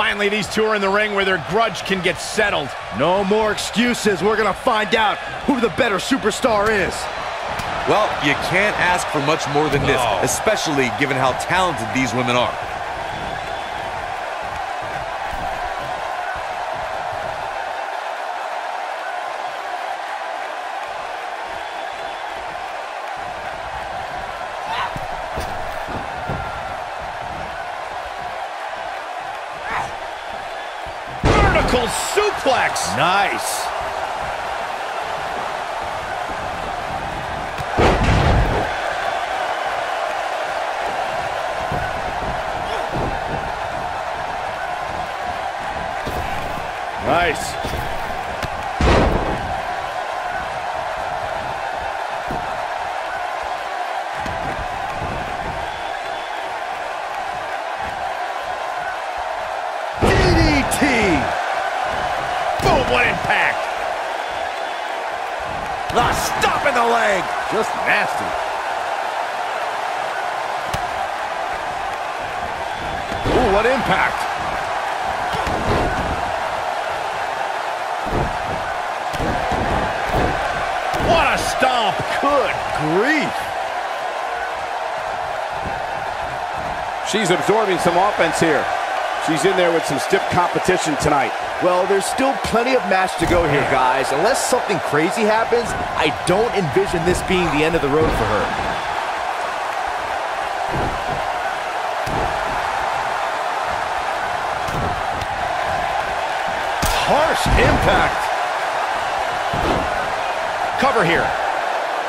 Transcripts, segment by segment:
Finally, these two are in the ring where their grudge can get settled. No more excuses. We're going to find out who the better superstar is. Well, you can't ask for much more than this, especially given how talented these women are. Vertical suplex. Nice. Nice. What impact. The stop in the leg. Just nasty. Ooh, what impact. What a stomp. Good grief. She's absorbing some offense here. She's in there with some stiff competition tonight. Well, there's still plenty of match to go here, guys. Unless something crazy happens, I don't envision this being the end of the road for her. Harsh impact. Cover here.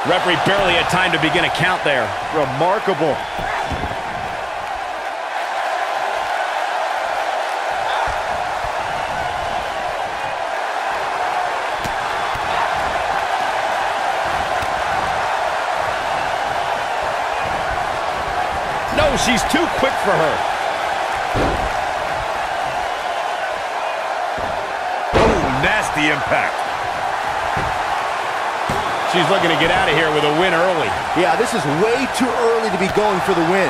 Referee barely had time to begin a count there. Remarkable. No, she's too quick for her. Oh, nasty impact. She's looking to get out of here with a win early. Yeah, this is way too early to be going for the win.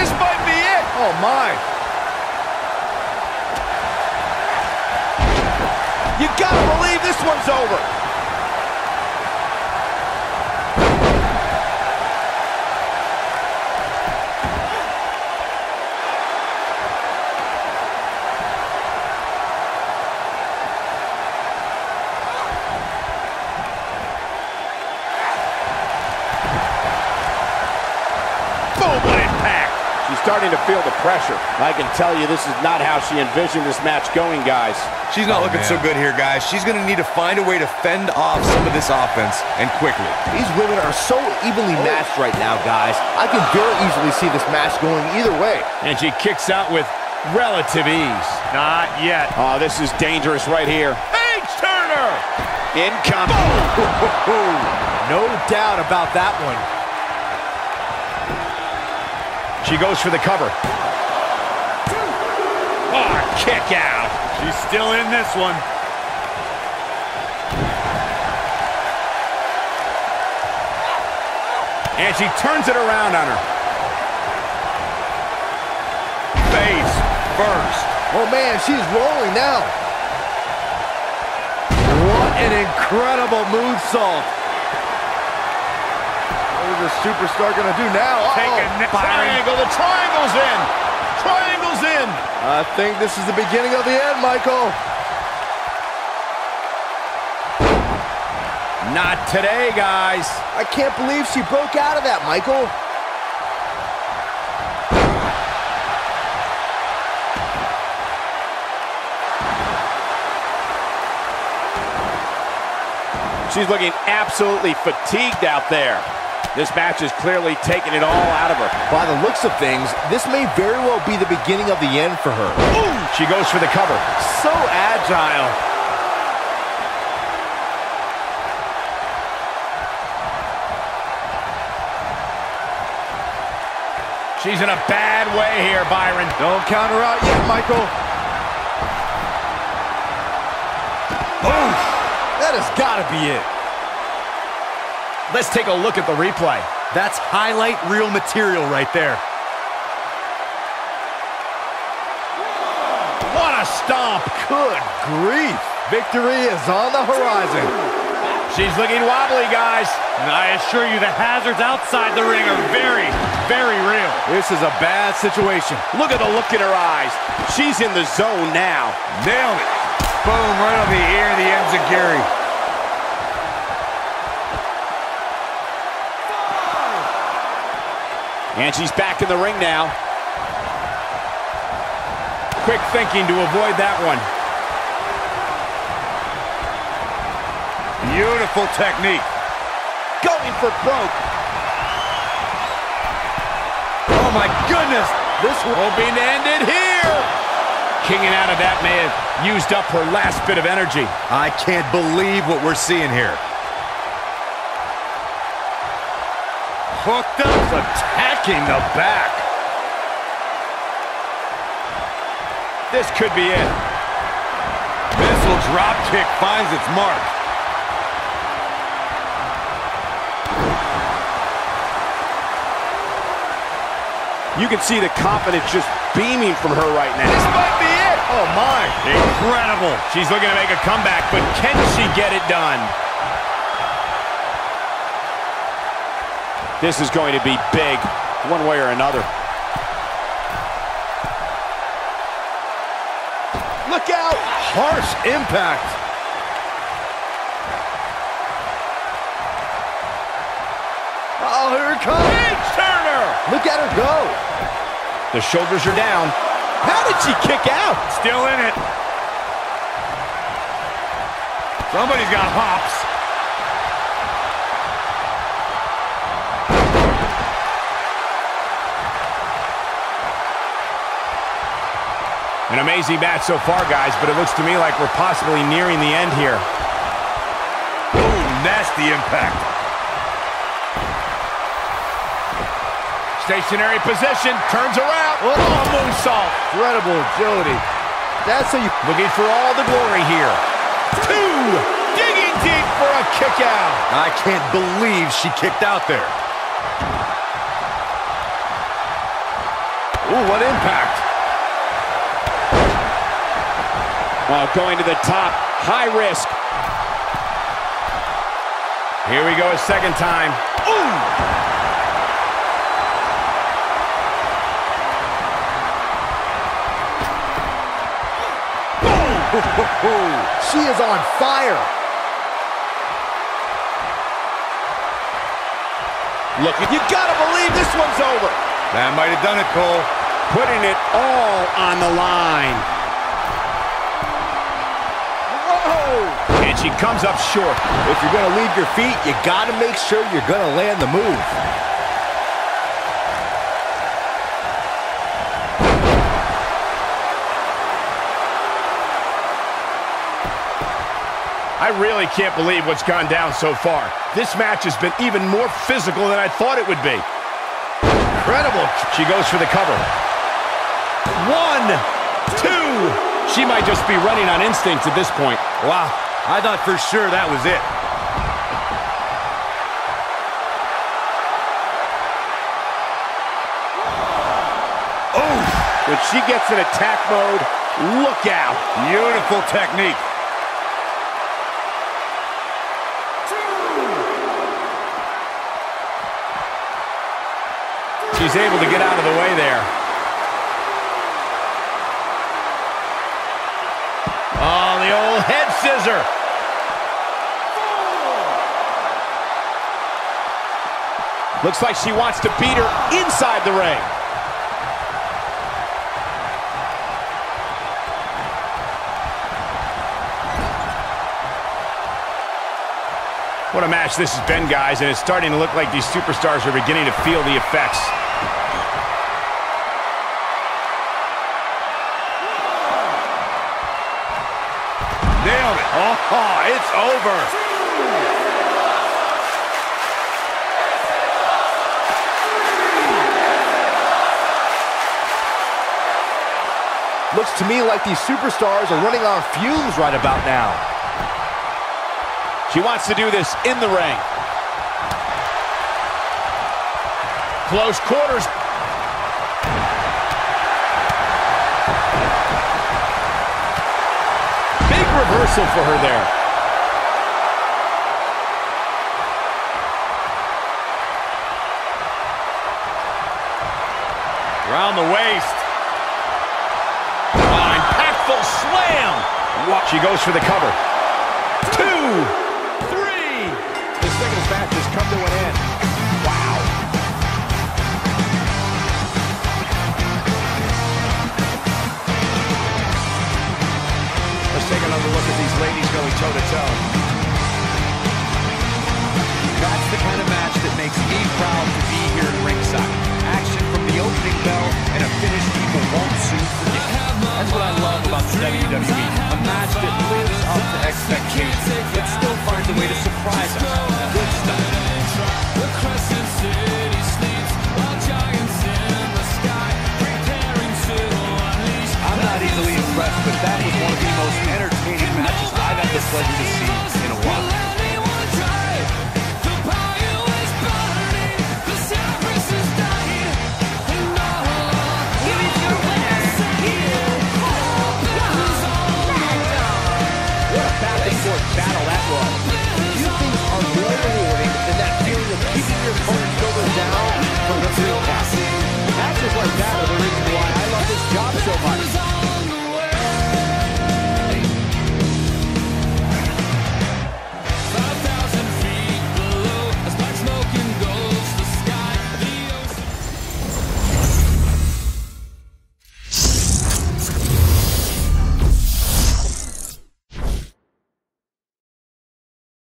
This might be it. Oh, my. You gotta believe this one's over. Boom, what starting to feel the pressure. I can tell you this is not how she envisioned this match going, guys. She's not oh, looking so good here, guys. She's going to need to find a way to fend off some of this offense, and quickly. These women are so evenly oh. matched right now, guys. I can very easily see this match going either way. And she kicks out with relative ease. Not yet. Oh, this is dangerous right here. H-Turner! Incoming. No doubt about that one. She goes for the cover. Oh, kick out. She's still in this one. And she turns it around on her. Face first. Oh, man, she's rolling now. What an incredible moonsault. What is this superstar going to do now? Uh -oh. A. Triangle. The triangle's in. Triangle's in. I think this is the beginning of the end, Michael. Not today, guys. I can't believe she broke out of that, Michael. She's looking absolutely fatigued out there. This match is clearly taking it all out of her. By the looks of things, this may very well be the beginning of the end for her. Ooh, she goes for the cover. So agile. She's in a bad way here, Byron. Don't count her out yet, Michael. Oof. That has got to be it. Let's take a look at the replay. That's highlight reel material right there. What a stomp. Good grief. Victory is on the horizon. She's looking wobbly, guys. And I assure you the hazards outside the ring are very, very real. This is a bad situation. Look at the look in her eyes. She's in the zone now. Nailed it. Boom, right on the ear and the ends And she's back in the ring now. Quick thinking to avoid that one. Beautiful technique. Going for broke. Oh, my goodness. This hoping to end it here. Kinging out of that may have used up her last bit of energy. I can't believe what we're seeing here. Hooked up, attacking the back. This could be it. Missile drop kick finds its mark. You can see the confidence just beaming from her right now. This might be it. Oh, my. Incredible. She's looking to make a comeback, but can she get it done? This is going to be big, one way or another. Look out! Harsh impact. Oh, here it comes. Turner. Look at her go. The shoulders are down. How did she kick out? Still in it. Somebody's got hops. An amazing match so far, guys, but it looks to me like we're possibly nearing the end here. Boom, nasty impact. Stationary position, turns around. Oh, moonsault. Incredible agility. That's how you... Looking for all the glory here. Two, digging deep for a kick out. I can't believe she kicked out there. Ooh, what impact. Well, going to the top, high risk. Here we go a second time. Ooh! She is on fire. Look, you gotta believe this one's over. That might have done it, Cole. Putting it all on the line. And she comes up short. If you're going to leave your feet, you got to make sure you're going to land the move. I really can't believe what's gone down so far. This match has been even more physical than I thought it would be. Incredible. She goes for the cover. One, two. She might just be running on instinct at this point. Wow, I thought for sure that was it. Oh, when she gets in attack mode, look out. Beautiful technique. She's able to get out of the way there. Oh, the old head scissor. Looks like she wants to beat her inside the ring. What a match this has been, guys, and it's starting to look like these superstars are beginning to feel the effects. Nailed it. Oh, it's over. Looks to me like these superstars are running on fumes right about now. She wants to do this in the ring. Close quarters. Reversal for her there. Around the waist. Oh, impactful slam. She goes for the cover. Two, three. This singles match has come to an end. Take another look at these ladies going toe-to-toe. That's the kind of match that makes me proud to be here at ringside. Action from the opening bell and a finish people won't soon forget. That's what I love about the WWE. A match that lives up to expectations, but still finds a way to surprise us. Pleasure to see.